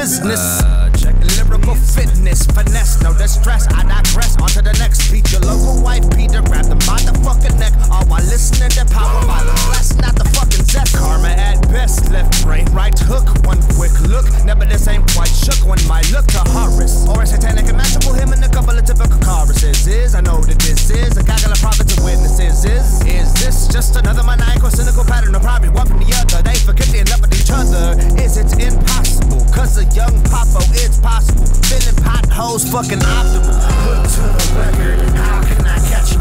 business. Check lyrical fitness, finesse, no distress. I digress. On to the next beat. Your local wife Peter grab the fucking neck, all while listening to power by the bless, not the fucking zest. Karma at best, left brain, right hook. One quick look, never this ain't quite shook. One might look to Horace or a satanic and matchable him in a couple of typical choruses. Is I know that this is a gaggle of prophets and witnesses. Is is this just another maniacal, flows fucking optimal. Put to the record, how can I catch a